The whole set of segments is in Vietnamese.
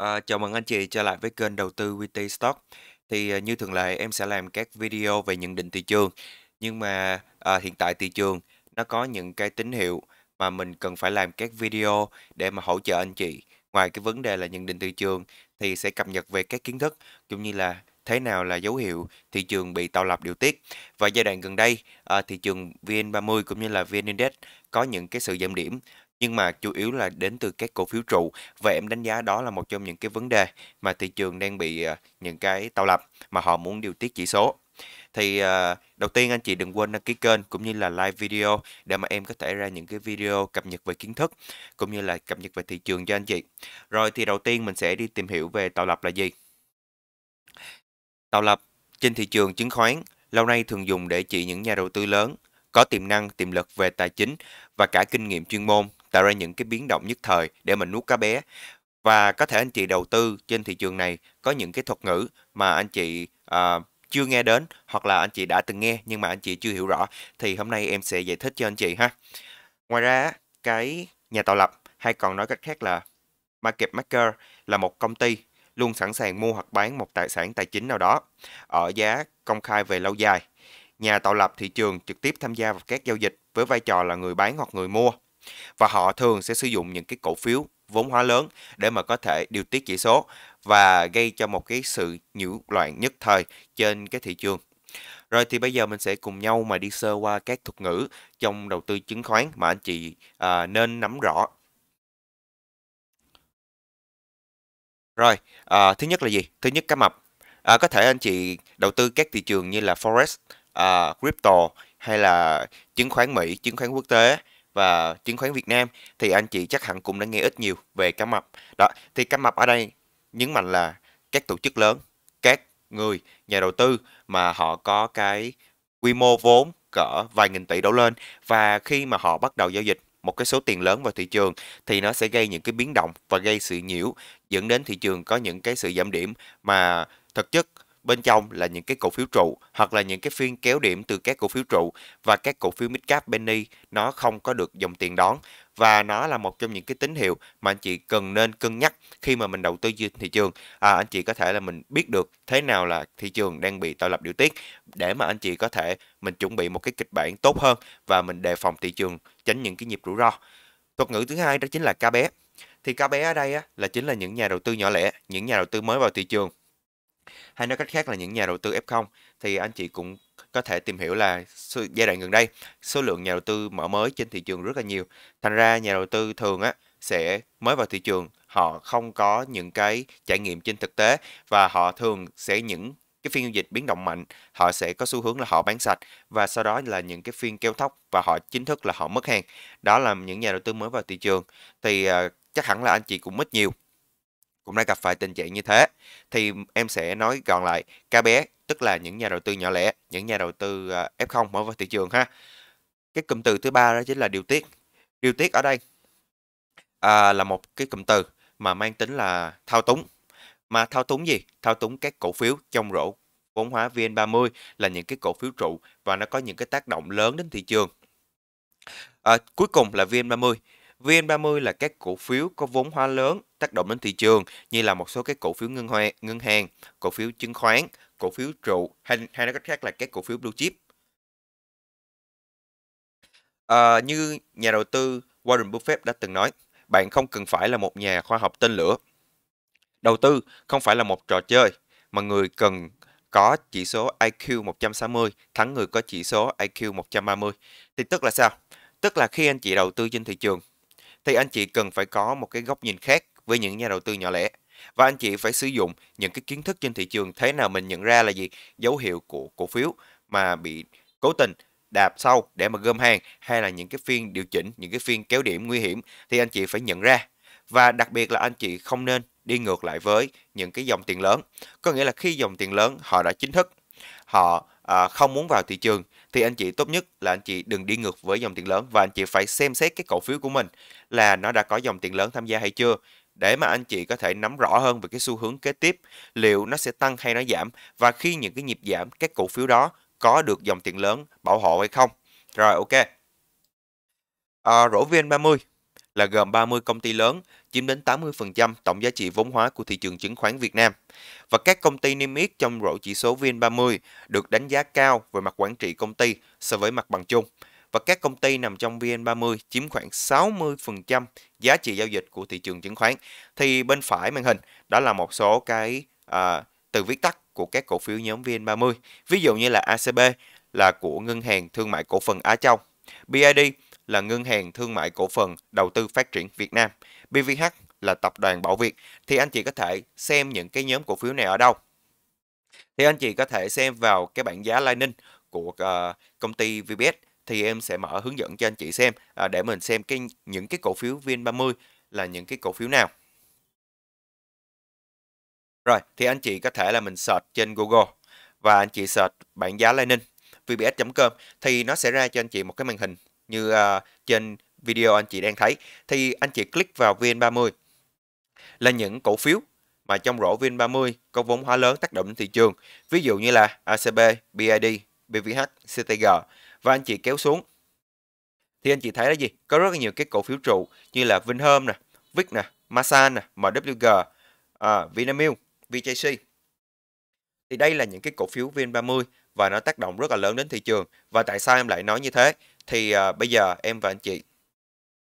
À, chào mừng anh chị trở lại với kênh đầu tư VT Stock. Thì, ờ, như thường lệ em sẽ làm các video về nhận định thị trường. Nhưng mà, à, hiện tại thị trường nó có những cái tín hiệu mà mình cần phải làm các video để mà hỗ trợ anh chị. Ngoài cái vấn đề là nhận định thị trường thì sẽ cập nhật về các kiến thức cũng như là thế nào là dấu hiệu thị trường bị tạo lập điều tiết. Và giai đoạn gần đây, à, thị trường VN30 cũng như là VN Index có những cái sự giảm điểm nhưng mà chủ yếu là đến từ các cổ phiếu trụ và em đánh giá đó là một trong những cái vấn đề mà thị trường đang bị ờ, những cái tạo lập mà họ muốn điều tiết chỉ số. Thì ờ, đầu tiên anh chị đừng quên đăng ký kênh cũng như là like video để mà em có thể ra những cái video cập nhật về kiến thức cũng như là cập nhật về thị trường cho anh chị. Rồi thì đầu tiên mình sẽ đi tìm hiểu về tạo lập là gì. Tạo lập trên thị trường chứng khoán lâu nay thường dùng để chỉ những nhà đầu tư lớn có tiềm năng, tiềm lực về tài chính và cả kinh nghiệm chuyên môn tạo ra những cái biến động nhất thời để mình nuốt cá bé. Và có thể anh chị đầu tư trên thị trường này có những cái thuật ngữ mà anh chị uh, chưa nghe đến hoặc là anh chị đã từng nghe nhưng mà anh chị chưa hiểu rõ thì hôm nay em sẽ giải thích cho anh chị ha. Ngoài ra cái nhà tạo lập hay còn nói cách khác là market maker là một công ty luôn sẵn sàng mua hoặc bán một tài sản tài chính nào đó ở giá công khai về lâu dài. Nhà tạo lập thị trường trực tiếp tham gia vào các giao dịch với vai trò là người bán hoặc người mua và họ thường sẽ sử dụng những cái cổ phiếu vốn hóa lớn để mà có thể điều tiết chỉ số và gây cho một cái sự nhiễu loạn nhất thời trên cái thị trường. Rồi thì bây giờ mình sẽ cùng nhau mà đi sơ qua các thuật ngữ trong đầu tư chứng khoán mà anh chị à, nên nắm rõ. Rồi, à, thứ nhất là gì? Thứ nhất cá mập. À, có thể anh chị đầu tư các thị trường như là forex, à, crypto hay là chứng khoán Mỹ, chứng khoán quốc tế và chứng khoán Việt Nam thì anh chị chắc hẳn cũng đã nghe ít nhiều về cá mập. Đó, thì cá mập ở đây nhấn mạnh là các tổ chức lớn, các người nhà đầu tư mà họ có cái quy mô vốn cỡ vài nghìn tỷ đổ lên và khi mà họ bắt đầu giao dịch một cái số tiền lớn vào thị trường thì nó sẽ gây những cái biến động và gây sự nhiễu dẫn đến thị trường có những cái sự giảm điểm mà thực chất bên trong là những cái cổ phiếu trụ hoặc là những cái phiên kéo điểm từ các cổ phiếu trụ và các cổ phiếu midcap penny nó không có được dòng tiền đón và nó là một trong những cái tín hiệu mà anh chị cần nên cân nhắc khi mà mình đầu tư trên thị trường. À, anh chị có thể là mình biết được thế nào là thị trường đang bị tạo lập điều tiết để mà anh chị có thể mình chuẩn bị một cái kịch bản tốt hơn và mình đề phòng thị trường tránh những cái nhịp rủi ro. Thuật ngữ thứ hai đó chính là cá bé. Thì cá bé ở đây á, là chính là những nhà đầu tư nhỏ lẻ những nhà đầu tư mới vào thị trường hay nói cách khác là những nhà đầu tư F0 thì anh chị cũng có thể tìm hiểu là giai đoạn gần đây số lượng nhà đầu tư mở mới trên thị trường rất là nhiều. Thành ra nhà đầu tư thường á sẽ mới vào thị trường, họ không có những cái trải nghiệm trên thực tế và họ thường sẽ những cái phiên giao dịch biến động mạnh, họ sẽ có xu hướng là họ bán sạch và sau đó là những cái phiên kéo thóc và họ chính thức là họ mất hàng. Đó là những nhà đầu tư mới vào thị trường thì uh, chắc hẳn là anh chị cũng mất nhiều cũng đã gặp phải tình trạng như thế. Thì em sẽ nói gọn lại, cá bé tức là những nhà đầu tư nhỏ lẻ, những nhà đầu tư ờ, F0 mở vào thị trường ha. Cái cụm từ thứ ba đó chính là điều tiết. Điều tiết ở đây à, là một cái cụm từ mà mang tính là thao túng. Mà thao túng gì? Thao túng các cổ phiếu trong rổ vốn hóa VN30 là những cái cổ phiếu trụ và nó có những cái tác động lớn đến thị trường. À, cuối cùng là VN30. VN30 là các cổ phiếu có vốn hóa lớn tác động đến thị trường như là một số các cổ phiếu ngân hoa ngân hàng, cổ phiếu chứng khoán, cổ phiếu trụ hay hay nói cách khác là các cổ phiếu blue chip. À, như nhà đầu tư Warren Buffett đã từng nói, bạn không cần phải là một nhà khoa học tên lửa. Đầu tư không phải là một trò chơi mà người cần có chỉ số IQ 160 thắng người có chỉ số IQ 130. Thì tức là sao? Tức là khi anh chị đầu tư trên thị trường thì anh chị cần phải có một cái góc nhìn khác với những nhà đầu tư nhỏ lẻ. Và anh chị phải sử dụng những cái kiến thức trên thị trường thế nào mình nhận ra là gì dấu hiệu của cổ phiếu mà bị cố tình đạp sâu để mà gom hàng hay là những cái phiên điều chỉnh, những cái phiên kéo điểm nguy hiểm thì anh chị phải nhận ra. Và đặc biệt là anh chị không nên đi ngược lại với những cái dòng tiền lớn. Có nghĩa là khi dòng tiền lớn họ đã chính thức, họ à, không muốn vào thị trường thì anh chị tốt nhất là anh chị đừng đi ngược với dòng tiền lớn và anh chị phải xem xét cái cổ phiếu của mình là nó đã có dòng tiền lớn tham gia hay chưa để mà anh chị có thể nắm rõ hơn về cái xu hướng kế tiếp liệu nó sẽ tăng hay nó giảm và khi những cái nhịp giảm các cổ phiếu đó có được dòng tiền lớn bảo hộ hay không rồi ok à, rổ VN30 là gồm 30 công ty lớn, chiếm đến 80% tổng giá trị vốn hóa của thị trường chứng khoán Việt Nam. Và các công ty niêm yết trong rổ chỉ số VN30 được đánh giá cao về mặt quản trị công ty so với mặt bằng chung. Và các công ty nằm trong VN30 chiếm khoảng 60% giá trị giao dịch của thị trường chứng khoán. Thì bên phải màn hình đó là một số cái à, từ viết tắt của các cổ phiếu nhóm VN30. Ví dụ như là ACB là của Ngân hàng Thương mại Cổ phần Á Châu, BID là Ngân hàng Thương mại Cổ phần Đầu tư Phát triển Việt Nam, BVH là Tập đoàn Bảo Việt. Thì anh chị có thể xem những cái nhóm cổ phiếu này ở đâu. Thì anh chị có thể xem vào cái bảng giá Lightning của uh, công ty VBS thì em sẽ mở hướng dẫn cho anh chị xem à, để mình xem cái những cái cổ phiếu VN30 là những cái cổ phiếu nào. Rồi, thì anh chị có thể là mình search trên Google và anh chị search bảng giá Lightning vbs.com thì nó sẽ ra cho anh chị một cái màn hình như uh, trên video anh chị đang thấy. Thì anh chị click vào VN30 là những cổ phiếu mà trong rổ VN30 có vốn hóa lớn tác động đến thị trường. Ví dụ như là ACB, BID, BVH, CTG và anh chị kéo xuống thì anh chị thấy là gì? Có rất là nhiều cái cổ phiếu trụ như là Vinhome nè, Vic nè, Masan nè, MWG, à, Vinamilk, VJC. Thì đây là những cái cổ phiếu VN30 và nó tác động rất là lớn đến thị trường. Và tại sao em lại nói như thế? Thì à, bây giờ em và anh chị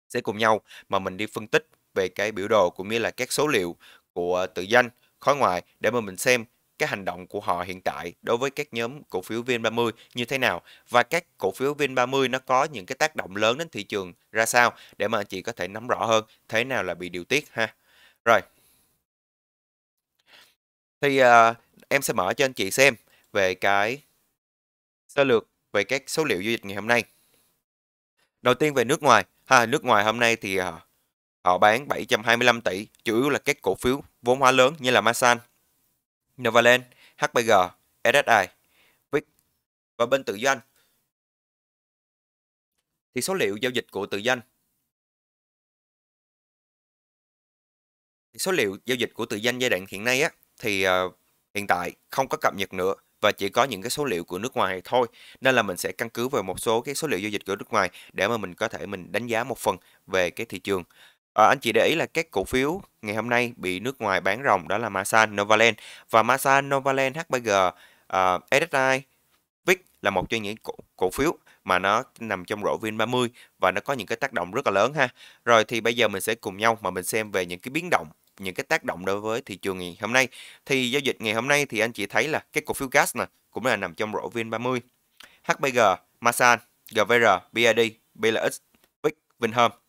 sẽ cùng nhau mà mình đi phân tích về cái biểu đồ cũng như là các số liệu của tự danh, khối ngoại để mà mình xem cái hành động của họ hiện tại đối với các nhóm cổ phiếu VN30 như thế nào và các cổ phiếu VN30 nó có những cái tác động lớn đến thị trường ra sao để mà anh chị có thể nắm rõ hơn thế nào là bị điều tiết ha. Rồi. Thì uh, em sẽ mở cho anh chị xem về cái sơ lược về các số liệu giao dịch ngày hôm nay. Đầu tiên về nước ngoài, ha, nước ngoài hôm nay thì uh, họ bán 725 tỷ, chủ yếu là các cổ phiếu vốn hóa lớn như là Masan, Novaland, HBG, SSI, VIX và bên tự doanh. Thì số liệu giao dịch của tự doanh số liệu giao dịch của tự doanh giai đoạn hiện nay á thì uh, hiện tại không có cập nhật nữa và chỉ có những cái số liệu của nước ngoài thôi. Nên là mình sẽ căn cứ vào một số cái số liệu giao dịch của nước ngoài để mà mình có thể mình đánh giá một phần về cái thị trường à, anh chị để ý là các cổ phiếu ngày hôm nay bị nước ngoài bán ròng đó là Masan, Novaland và Masan, Novaland, HBG, uh, ờ, SSI, VIX là một trong những cổ, cổ phiếu mà nó nằm trong rổ VN30 và nó có những cái tác động rất là lớn ha. Rồi thì bây giờ mình sẽ cùng nhau mà mình xem về những cái biến động những cái tác động đối với thị trường ngày hôm nay. Thì giao dịch ngày hôm nay thì anh chị thấy là cái cổ phiếu gas nè cũng là nằm trong rổ VN30. HBG, Masan, GVR, BID, BLX, VIX, Vinhome.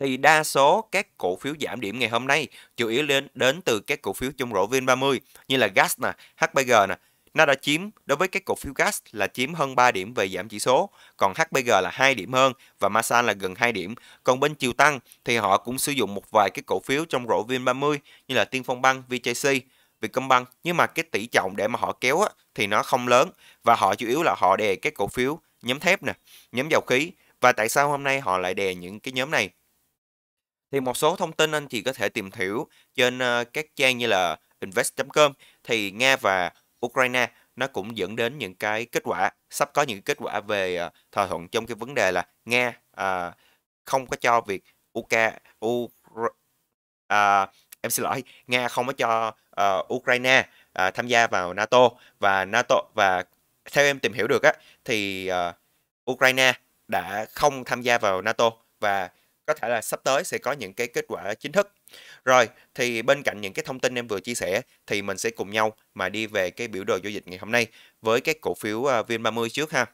Thì đa số các cổ phiếu giảm điểm ngày hôm nay chủ yếu lên đến từ các cổ phiếu trong rổ VN30 như là gas nè, HBG nè, nó đã chiếm đối với các cổ phiếu gas là chiếm hơn 3 điểm về giảm chỉ số, còn HBG là 2 điểm hơn và Masan là gần 2 điểm. Còn bên chiều tăng thì họ cũng sử dụng một vài cái cổ phiếu trong rổ VN30 như là Tiên Phong Băng, VJC, Vietcombank nhưng mà cái tỷ trọng để mà họ kéo á, thì nó không lớn và họ chủ yếu là họ đè các cổ phiếu nhóm thép nè, nhóm dầu khí và tại sao hôm nay họ lại đè những cái nhóm này? Thì một số thông tin anh chị có thể tìm hiểu trên ờ, các trang như là invest.com thì Nga và Ukraine nó cũng dẫn đến những cái kết quả sắp có những kết quả về ờ, thỏa thuận trong cái vấn đề là Nga à, không có cho việc UK U à, em xin lỗi Nga không có cho uh, Ukraine uh, tham gia vào NATO và NATO và theo em tìm hiểu được á thì uh, Ukraine đã không tham gia vào NATO và có thể là sắp tới sẽ có những cái kết quả chính thức. Rồi, thì bên cạnh những cái thông tin em vừa chia sẻ thì mình sẽ cùng nhau mà đi về cái biểu đồ giao dịch ngày hôm nay với các cổ phiếu à, VN30 trước ha.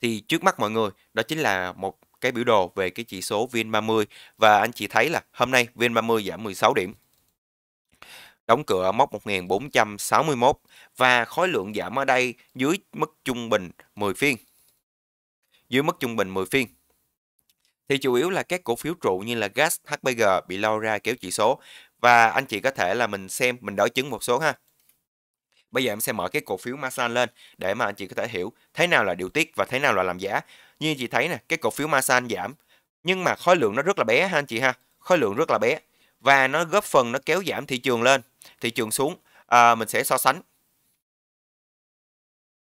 Thì trước mắt mọi người, đó chính là một cái biểu đồ về cái chỉ số VN30 và anh chị thấy là hôm nay VN30 giảm 16 điểm. Đóng cửa ở mốc 1461 và khối lượng giảm ở đây dưới mức trung bình 10 phiên. Dưới mức trung bình 10 phiên thì chủ yếu là các cổ phiếu trụ như là gas, HBG bị lao ra kéo chỉ số và anh chị có thể là mình xem mình đối chứng một số ha. Bây giờ em sẽ mở cái cổ phiếu Masan lên để mà anh chị có thể hiểu thế nào là điều tiết và thế nào là làm giá. Như anh chị thấy nè, cái cổ phiếu Masan giảm nhưng mà khối lượng nó rất là bé ha anh chị ha. Khối lượng rất là bé và nó góp phần nó kéo giảm thị trường lên, thị trường xuống. À, mình sẽ so sánh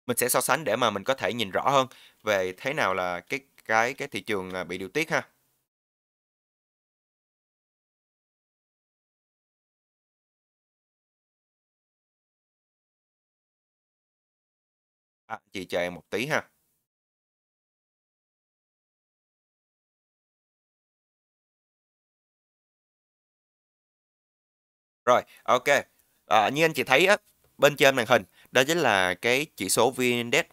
mình sẽ so sánh để mà mình có thể nhìn rõ hơn về thế nào là cái cái cái thị trường à, bị điều tiết ha? À, chị chờ em một tí ha. Rồi, ok. À, như anh chị thấy á, bên trên màn hình, đó chính là cái chỉ số VN-Index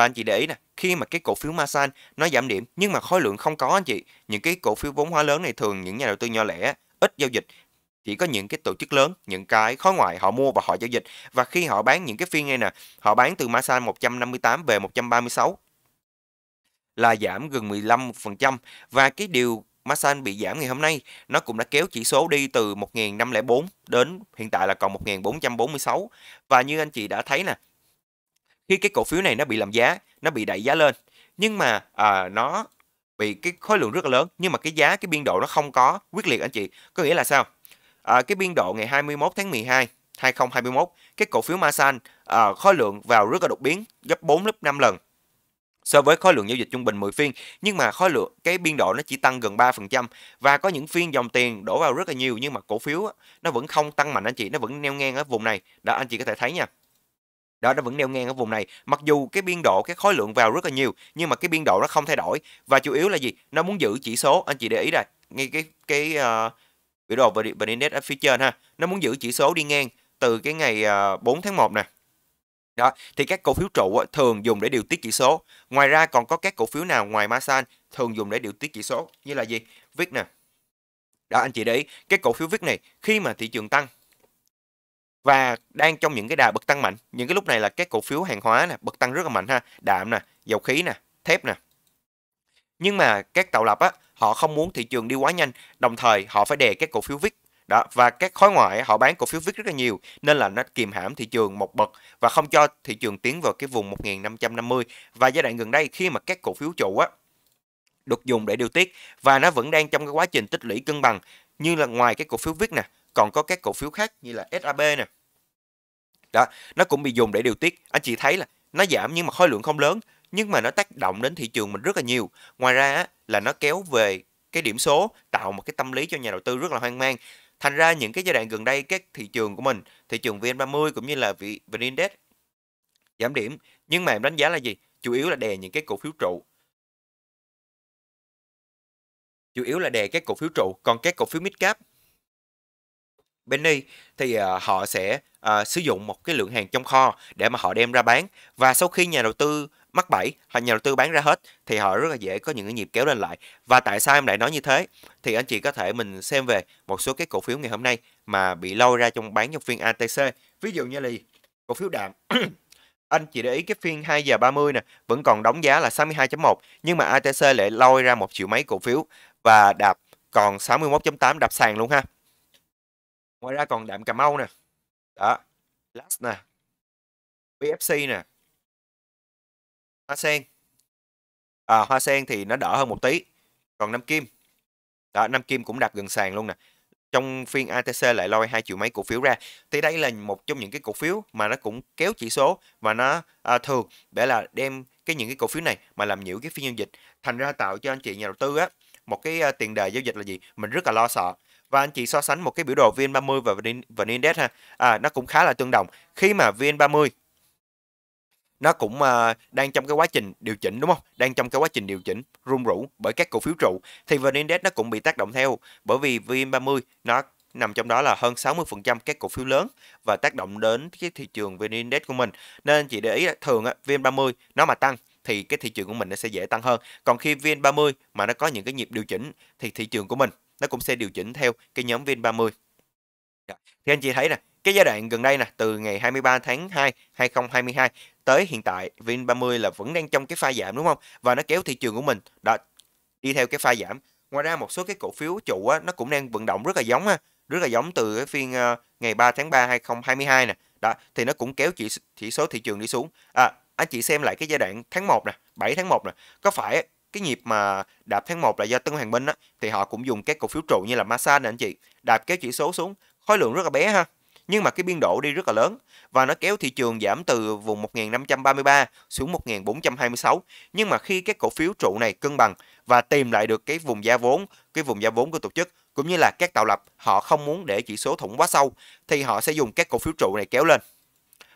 và anh chị để ý nè, khi mà cái cổ phiếu Masan nó giảm điểm nhưng mà khối lượng không có anh chị. Những cái cổ phiếu vốn hóa lớn này thường những nhà đầu tư nhỏ lẻ, ít giao dịch, chỉ có những cái tổ chức lớn, những cái khối ngoại họ mua và họ giao dịch. Và khi họ bán những cái phiên này nè, họ bán từ Masan 158 về 136 là giảm gần 15% và cái điều Masan bị giảm ngày hôm nay nó cũng đã kéo chỉ số đi từ 1.504 đến hiện tại là còn 1.446 và như anh chị đã thấy nè khi cái cổ phiếu này nó bị làm giá nó bị đẩy giá lên. Nhưng mà à, nó bị cái khối lượng rất là lớn nhưng mà cái giá cái biên độ nó không có quyết liệt anh chị. Có nghĩa là sao? À, cái biên độ ngày 21 tháng 12 2021 cái cổ phiếu Masan à, khối lượng vào rất là đột biến gấp 4 lớp 5 lần so với khối lượng giao dịch trung bình 10 phiên. Nhưng mà khối lượng cái biên độ nó chỉ tăng gần 3% và có những phiên dòng tiền đổ vào rất là nhiều nhưng mà cổ phiếu nó vẫn không tăng mạnh anh chị nó vẫn neo ngang ở vùng này. Đó anh chị có thể thấy nha đó nó vẫn neo ngang ở vùng này. Mặc dù cái biên độ cái khối lượng vào rất là nhiều nhưng mà cái biên độ nó không thay đổi. Và chủ yếu là gì? Nó muốn giữ chỉ số. Anh chị để ý đây ngay cái cái uh, biểu đồ và index ở phía trên ha. Nó muốn giữ chỉ số đi ngang từ cái ngày ờ, uh, 4 tháng 1 nè. Đó, thì các cổ phiếu trụ thường dùng để điều tiết chỉ số. Ngoài ra còn có các cổ phiếu nào ngoài Masan thường dùng để điều tiết chỉ số? Như là gì? viết nè. Đó anh chị để ý, cái cổ phiếu viết này khi mà thị trường tăng và đang trong những cái đà bật tăng mạnh, những cái lúc này là các cổ phiếu hàng hóa nè, bật tăng rất là mạnh ha, đạm nè, dầu khí nè, thép nè. Nhưng mà các tạo lập á, họ không muốn thị trường đi quá nhanh, đồng thời họ phải đè các cổ phiếu VIX đó và các khối ngoại họ bán cổ phiếu VIX rất là nhiều nên là nó kìm hãm thị trường một bậc và không cho thị trường tiến vào cái vùng 1550 và giai đoạn gần đây khi mà các cổ phiếu trụ á được dùng để điều tiết và nó vẫn đang trong cái quá trình tích lũy cân bằng như là ngoài cái cổ phiếu VIX nè còn có các cổ phiếu khác như là SAB nè. Đó nó cũng bị dùng để điều tiết. Anh chị thấy là nó giảm nhưng mà khối lượng không lớn nhưng mà nó tác động đến thị trường mình rất là nhiều. Ngoài ra á, là nó kéo về cái điểm số tạo một cái tâm lý cho nhà đầu tư rất là hoang mang. Thành ra những cái giai đoạn gần đây các thị trường của mình, thị trường VN30 cũng như là VN Index giảm điểm, nhưng mà em đánh giá là gì? Chủ yếu là đè những cái cổ phiếu trụ. Chủ yếu là đè các cổ phiếu trụ, còn các cổ phiếu mid cap Benny thì uh, họ sẽ uh, sử dụng một cái lượng hàng trong kho để mà họ đem ra bán. Và sau khi nhà đầu tư mắc bẫy hoặc nhà đầu tư bán ra hết thì họ rất là dễ có những cái nhịp kéo lên lại. Và tại sao em lại nói như thế? Thì anh chị có thể mình xem về một số cái cổ phiếu ngày hôm nay mà bị lôi ra trong bán trong phiên ATC ví dụ như là cổ phiếu đạm. Anh chị để ý cái phiên 2 giờ 30 nè vẫn còn đóng giá là 62.1 nhưng mà ATC lại lôi ra một triệu mấy cổ phiếu. Và đạp còn 61.8 đạp sàn luôn ha ngoài ra còn đạm Cà Mau nè. Đó Last nè. BFC nè. Hoa sen. À, hoa sen thì nó đỡ hơn một tí. Còn nam kim. Đó, nam kim cũng đạp gần sàn luôn nè. Trong phiên ATC lại lôi hai triệu mấy cổ phiếu ra. Thì đây là một trong những cái cổ phiếu mà nó cũng kéo chỉ số và nó à, thường để là đem cái những cái cổ phiếu này mà làm nhiễu cái phiên giao dịch. Thành ra tạo cho anh chị nhà đầu tư á một cái à, tiền đề giao dịch là gì? Mình rất là lo sợ và anh chị so sánh một cái biểu đồ VN30 và VN Index ha à, nó cũng khá là tương đồng khi mà VN30 nó cũng uh, đang trong cái quá trình điều chỉnh đúng không? Đang trong cái quá trình điều chỉnh rung rũ bởi các cổ phiếu trụ thì VN Index nó cũng bị tác động theo bởi vì VN30 nó nằm trong đó là hơn 60% các cổ phiếu lớn và tác động đến cái thị trường VN Index của mình. Nên anh chị để ý thường á, VN30 nó mà tăng thì cái thị trường của mình nó sẽ dễ tăng hơn. Còn khi VN30 mà nó có những cái nhịp điều chỉnh thì thị trường của mình nó cũng sẽ điều chỉnh theo cái nhóm VN30. Thì anh chị thấy nè, cái giai đoạn gần đây nè, từ ngày 23 tháng 2 2022 tới hiện tại VN30 là vẫn đang trong cái pha giảm đúng không? Và nó kéo thị trường của mình đã đi theo cái pha giảm. Ngoài ra một số cái cổ phiếu trụ á, nó cũng đang vận động rất là giống ha, rất là giống từ cái phiên uh, ngày 3 tháng 3 2022 nè. Đó, thì nó cũng kéo chỉ chỉ số thị trường đi xuống. À, anh chị xem lại cái giai đoạn tháng 1 nè, 7 tháng 1 nè, có phải cái nhịp mà đạp tháng 1 là do Tân Hoàng Minh á thì họ cũng dùng các cổ phiếu trụ như là Masan nè anh chị, đạp kéo chỉ số xuống, khối lượng rất là bé ha. Nhưng mà cái biên độ đi rất là lớn và nó kéo thị trường giảm từ vùng 1533 xuống 1426 nhưng mà khi các cổ phiếu trụ này cân bằng và tìm lại được cái vùng giá vốn cái vùng giá vốn của tổ chức cũng như là các tạo lập họ không muốn để chỉ số thủng quá sâu thì họ sẽ dùng các cổ phiếu trụ này kéo lên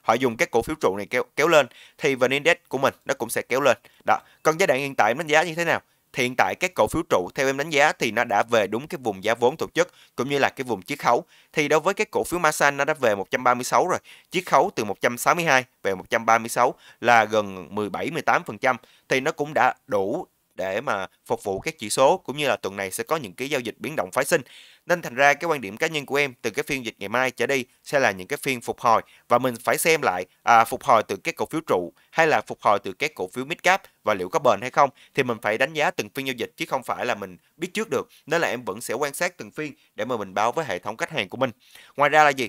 họ dùng các cổ phiếu trụ này kéo kéo lên, thì VN Index của mình nó cũng sẽ kéo lên. Đó, còn giai đoạn hiện tại em đánh giá như thế nào? Thì hiện tại các cổ phiếu trụ theo em đánh giá thì nó đã về đúng cái vùng giá vốn tổ chức, cũng như là cái vùng chiết khấu. Thì đối với các cổ phiếu Masan nó đã về 136 rồi, chiết khấu từ 162 về 136 là gần 17 18% thì nó cũng đã đủ để mà phục vụ các chỉ số cũng như là tuần này sẽ có những cái giao dịch biến động phái sinh. Nên thành ra cái quan điểm cá nhân của em từ cái phiên dịch ngày mai trở đi sẽ là những cái phiên phục hồi và mình phải xem lại à, phục hồi từ các cổ phiếu trụ hay là phục hồi từ các cổ phiếu mid cap và liệu có bền hay không thì mình phải đánh giá từng phiên giao dịch chứ không phải là mình biết trước được. Nên là em vẫn sẽ quan sát từng phiên để mà mình báo với hệ thống khách hàng của mình. Ngoài ra là gì?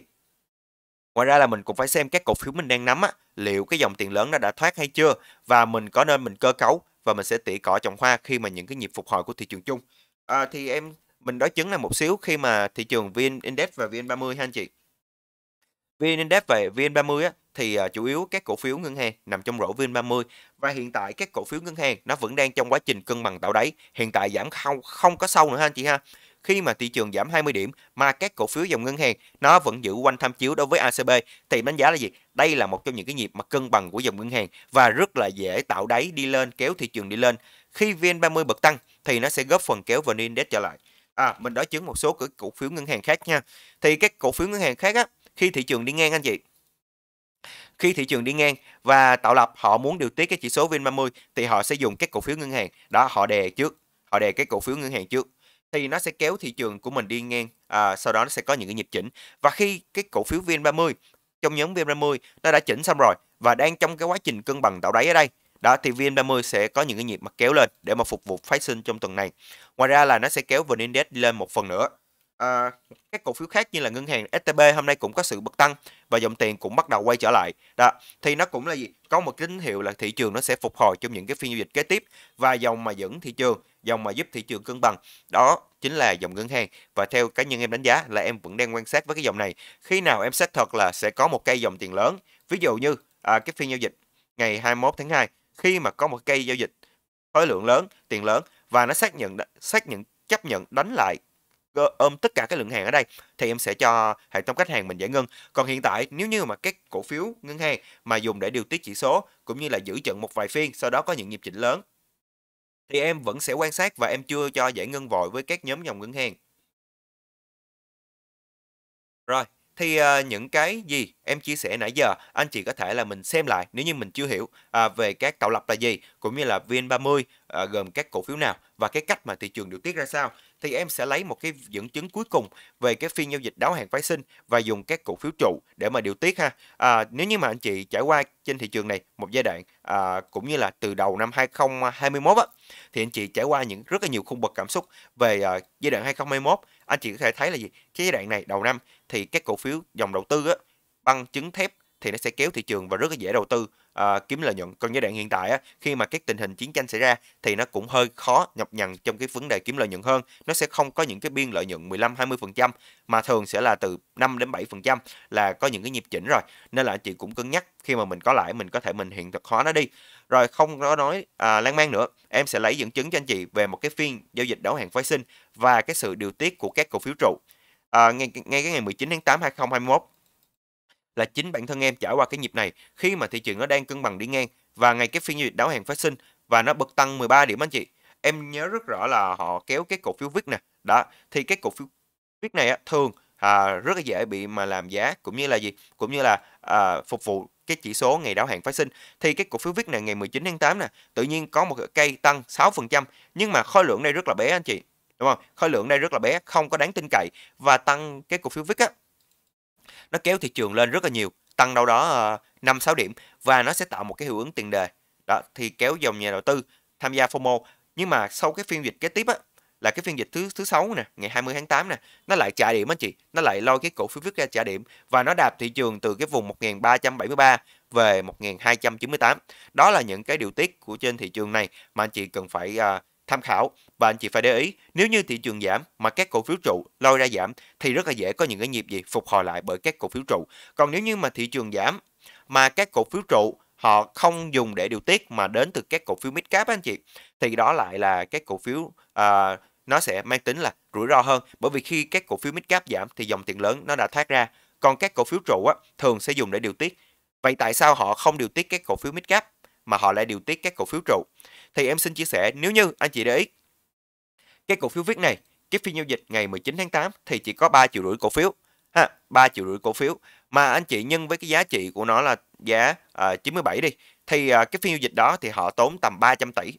Ngoài ra là mình cũng phải xem các cổ phiếu mình đang nắm á, liệu cái dòng tiền lớn nó đã thoát hay chưa và mình có nên mình cơ cấu và mình sẽ tỉa cỏ trồng hoa khi mà những cái nhịp phục hồi của thị trường chung. À, thì em mình đối chứng là một xíu khi mà thị trường VN Index và VN30 ha anh chị. VN Index và VN30 á, thì uh, chủ yếu các cổ phiếu ngân hàng nằm trong rổ VN30 và hiện tại các cổ phiếu ngân hàng nó vẫn đang trong quá trình cân bằng tạo đáy, hiện tại giảm không không có sâu nữa ha anh chị ha khi mà thị trường giảm 20 điểm mà các cổ phiếu dòng ngân hàng nó vẫn giữ quanh tham chiếu đối với ACB thì đánh giá là gì? Đây là một trong những cái nhịp mà cân bằng của dòng ngân hàng và rất là dễ tạo đáy đi lên kéo thị trường đi lên. Khi VN30 bật tăng thì nó sẽ góp phần kéo VN Index trở lại. À, mình đối chứng một số cổ phiếu ngân hàng khác nha. Thì các cổ phiếu ngân hàng khác á, khi thị trường đi ngang anh chị, khi thị trường đi ngang và tạo lập họ muốn điều tiết cái chỉ số VN30 thì họ sẽ dùng các cổ phiếu ngân hàng đó họ đè trước họ đè cái cổ phiếu ngân hàng trước thì nó sẽ kéo thị trường của mình đi ngang à, sau đó nó sẽ có những cái nhịp chỉnh. Và khi cái cổ phiếu VN30 trong nhóm VN30 nó đã chỉnh xong rồi và đang trong cái quá trình cân bằng tạo đáy ở đây đó thì VN30 sẽ có những cái nhịp mà kéo lên để mà phục vụ phái sinh trong tuần này. Ngoài ra là nó sẽ kéo VN Index lên một phần nữa à, các cổ phiếu khác như là ngân hàng STB hôm nay cũng có sự bật tăng và dòng tiền cũng bắt đầu quay trở lại. Đó thì nó cũng là gì? Có một tín hiệu là thị trường nó sẽ phục hồi trong những cái phiên giao dịch kế tiếp và dòng mà dẫn thị trường dòng mà giúp thị trường cân bằng đó chính là dòng ngân hàng. Và theo cá nhân em đánh giá là em vẫn đang quan sát với cái dòng này. Khi nào em xác thật là sẽ có một cây dòng tiền lớn ví dụ như à, cái phiên giao dịch ngày 21 tháng 2 khi mà có một cây giao dịch khối lượng lớn tiền lớn và nó xác nhận xác nhận chấp nhận đánh lại ôm tất cả cái lượng hàng ở đây thì em sẽ cho hệ thống khách hàng mình giải ngân. Còn hiện tại nếu như mà các cổ phiếu ngân hàng mà dùng để điều tiết chỉ số cũng như là giữ trận một vài phiên sau đó có những nhịp chỉnh lớn thì em vẫn sẽ quan sát và em chưa cho giải ngân vội với các nhóm dòng ngân hàng. Rồi, thì uh, những cái gì em chia sẻ nãy giờ anh chị có thể là mình xem lại nếu như mình chưa hiểu uh, về các tạo lập là gì cũng như là VN30 uh, à, gồm các cổ phiếu nào và cái cách mà thị trường điều tiết ra sao thì em sẽ lấy một cái dẫn chứng cuối cùng về cái phiên giao dịch đáo hàng phái sinh và dùng các cổ phiếu trụ để mà điều tiết ha. À, nếu như mà anh chị trải qua trên thị trường này một giai đoạn à, cũng như là từ đầu năm 2021 á thì anh chị trải qua những rất là nhiều khung bậc cảm xúc về à, giai đoạn 2021 anh chị có thể thấy là gì? Cái giai đoạn này, đầu năm thì các cổ phiếu dòng đầu tư á, băng chứng thép thì nó sẽ kéo thị trường và rất là dễ đầu tư à, kiếm lợi nhuận. Còn giai đoạn hiện tại á, khi mà các tình hình chiến tranh xảy ra thì nó cũng hơi khó nhọc nhằn trong cái vấn đề kiếm lợi nhuận hơn. Nó sẽ không có những cái biên lợi nhuận 15-20% mà thường sẽ là từ 5 đến 7% là có những cái nhịp chỉnh rồi. Nên là anh chị cũng cân nhắc khi mà mình có lãi mình có thể mình hiện thực hóa nó đi. Rồi không có nói à, lan man nữa, em sẽ lấy dẫn chứng cho anh chị về một cái phiên giao dịch đấu hàng phái sinh và cái sự điều tiết của các cổ phiếu trụ. À, ngay, ngay cái ngày 19 tháng 8 2021 là chính bản thân em trải qua cái nhịp này khi mà thị trường nó đang cân bằng đi ngang và ngày cái phiên giao dịch đáo hàng phát sinh và nó bật tăng 13 điểm anh chị. Em nhớ rất rõ là họ kéo cái cổ phiếu VIX nè. Đó, thì cái cổ phiếu VIX này á, thường à, rất là dễ bị mà làm giá cũng như là gì? Cũng như là à, phục vụ cái chỉ số ngày đáo hàng phát sinh thì cái cổ phiếu VIX này ngày 19 tháng 8 nè, tự nhiên có một cây tăng 6% nhưng mà khối lượng đây rất là bé anh chị. Đúng không? Khối lượng đây rất là bé, không có đáng tin cậy và tăng cái cổ phiếu VIX á nó kéo thị trường lên rất là nhiều tăng đâu đó uh, sáu điểm và nó sẽ tạo một cái hiệu ứng tiền đề. Đó thì kéo dòng nhà đầu tư tham gia FOMO. Nhưng mà sau cái phiên dịch kế tiếp á là cái phiên dịch thứ thứ sáu nè ngày 20 tháng 8 nè nó lại trả điểm anh chị. Nó lại lôi cái cổ phiếu viết ra trả điểm và nó đạp thị trường từ cái vùng 1373 về 1298 đó là những cái điều tiết của trên thị trường này mà anh chị cần phải uh, tham khảo. Và anh chị phải để ý nếu như thị trường giảm mà các cổ phiếu trụ lôi ra giảm thì rất là dễ có những cái nhịp gì phục hồi lại bởi các cổ phiếu trụ. Còn nếu như mà thị trường giảm mà các cổ phiếu trụ họ không dùng để điều tiết mà đến từ các cổ phiếu mid cap anh chị thì đó lại là các cổ phiếu uh, nó sẽ mang tính là rủi ro hơn. Bởi vì khi các cổ phiếu mid cap giảm thì dòng tiền lớn nó đã thoát ra. Còn các cổ phiếu trụ á, thường sẽ dùng để điều tiết. Vậy tại sao họ không điều tiết các cổ phiếu mid cap mà họ lại điều tiết các cổ phiếu trụ? Thì em xin chia sẻ nếu như anh chị để ý cái cổ phiếu viết này, cái phiên giao dịch ngày 19 tháng 8 thì chỉ có 3 triệu rưỡi cổ phiếu ha, 3 triệu rưỡi cổ phiếu mà anh chị nhân với cái giá trị của nó là giá à, uh, 97 đi thì uh, cái phiên giao dịch đó thì họ tốn tầm 300 tỷ.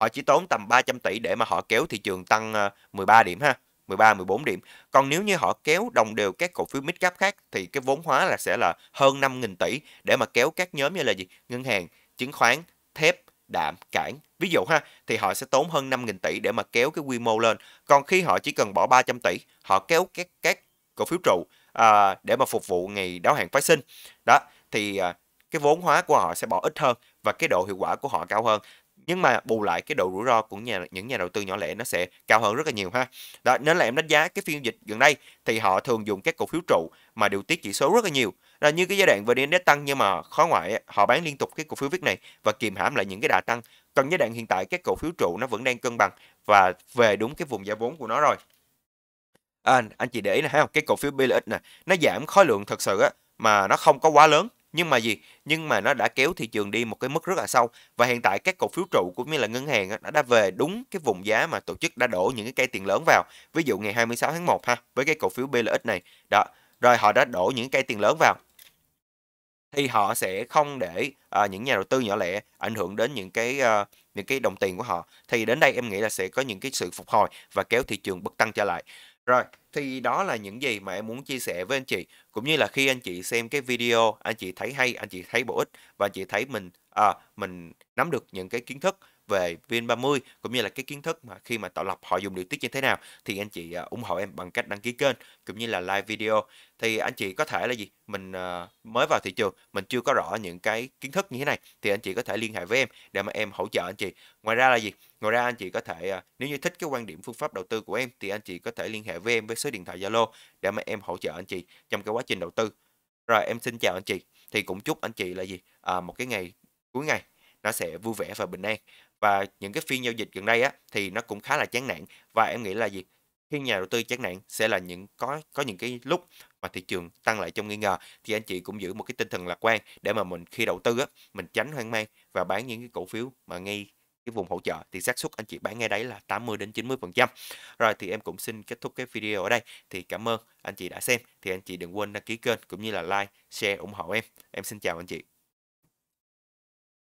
Họ chỉ tốn tầm 300 tỷ để mà họ kéo thị trường tăng à, uh, 13 điểm ha. 13 14 điểm. Còn nếu như họ kéo đồng đều các cổ phiếu midcap khác thì cái vốn hóa là sẽ là hơn 5.000 tỷ để mà kéo các nhóm như là gì? Ngân hàng, chứng khoán, thép, đạm, cảng. Ví dụ ha, thì họ sẽ tốn hơn 5.000 tỷ để mà kéo cái quy mô lên. Còn khi họ chỉ cần bỏ 300 tỷ, họ kéo các các cổ phiếu trụ à, để mà phục vụ ngày đáo hạn phái sinh. Đó, thì à, cái vốn hóa của họ sẽ bỏ ít hơn và cái độ hiệu quả của họ cao hơn nhưng mà bù lại cái độ rủi ro của nhà những nhà đầu tư nhỏ lẻ nó sẽ cao hơn rất là nhiều ha đó nên là em đánh giá cái phiên dịch gần đây thì họ thường dùng các cổ phiếu trụ mà điều tiết chỉ số rất là nhiều là như cái giai đoạn VN Index tăng nhưng mà khó ngoại họ bán liên tục cái cổ phiếu viết này và kìm hãm lại những cái đà tăng. Còn giai đoạn hiện tại các cổ phiếu trụ nó vẫn đang cân bằng và về đúng cái vùng giá vốn của nó rồi. À, anh chị để ý này thấy không? Cái cổ phiếu BLX nè nó giảm khối lượng thật sự á mà nó không có quá lớn. Nhưng mà gì? Nhưng mà nó đã kéo thị trường đi một cái mức rất là sâu. Và hiện tại các cổ phiếu trụ cũng như là ngân hàng nó đã về đúng cái vùng giá mà tổ chức đã đổ những cái cây tiền lớn vào. Ví dụ ngày 26 tháng 1 ha với cái cổ phiếu BLX này. Đó rồi họ đã đổ những cây tiền lớn vào thì họ sẽ không để uh, những nhà đầu tư nhỏ lẻ ảnh hưởng đến những cái uh, những cái đồng tiền của họ thì đến đây em nghĩ là sẽ có những cái sự phục hồi và kéo thị trường bật tăng trở lại rồi, thì đó là những gì mà em muốn chia sẻ với anh chị. Cũng như là khi anh chị xem cái video, anh chị thấy hay, anh chị thấy bổ ích và anh chị thấy mình à, mình nắm được những cái kiến thức về VN30 cũng như là cái kiến thức mà khi mà tạo lập họ dùng điều tiết như thế nào thì anh chị à, ủng hộ em bằng cách đăng ký kênh cũng như là like video. Thì anh chị có thể là gì? Mình uh, mới vào thị trường mình chưa có rõ những cái kiến thức như thế này thì anh chị có thể liên hệ với em để mà em hỗ trợ anh chị. Ngoài ra là gì? Ngoài ra anh chị có thể uh, nếu như thích cái quan điểm phương pháp đầu tư của em thì anh chị có thể liên hệ với em với số điện thoại Zalo để mà em hỗ trợ anh chị trong cái quá trình đầu tư. Rồi em xin chào anh chị. Thì cũng chúc anh chị là gì? À, một cái ngày cuối ngày nó sẽ vui vẻ và bình an. Và những cái phiên giao dịch gần đây á, thì nó cũng khá là chán nản. Và em nghĩ là gì? Khi nhà đầu tư chán nản sẽ là những, có có những cái lúc mà thị trường tăng lại trong nghi ngờ, thì anh chị cũng giữ một cái tinh thần lạc quan để mà mình khi đầu tư á, mình tránh hoang mang và bán những cái cổ phiếu mà ngay cái vùng hỗ trợ. Thì xác suất anh chị bán ngay đấy là 80 đến 90 phần trăm. Rồi thì em cũng xin kết thúc cái video ở đây. Thì cảm ơn anh chị đã xem. Thì anh chị đừng quên đăng ký kênh cũng như là like, share, ủng hộ em. Em xin chào anh chị.